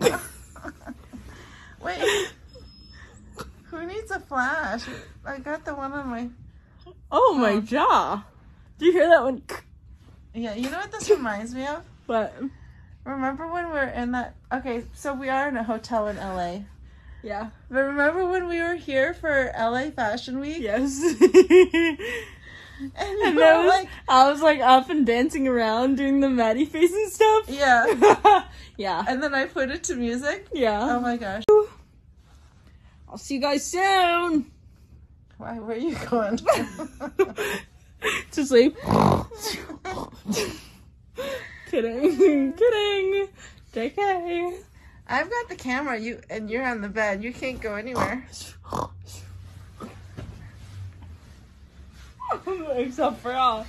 My god. Wait. Who needs a flash? I got the one on my. Oh my Oh. jaw. Do you hear that one? Yeah, you know what this reminds me of? But Remember when we were in that? Okay, so we are in a hotel in LA. yeah. But remember when we were here for LA Fashion Week? Yes. And, and we that were was, like, I was like up and dancing around doing the Maddie face and stuff. yeah. yeah. And then I put it to music. Yeah. Oh my gosh. I'll see you guys soon. Why? Where are you going? to sleep. Kidding. Kidding. JK. I've got the camera. You and you're on the bed. You can't go anywhere. Except for us.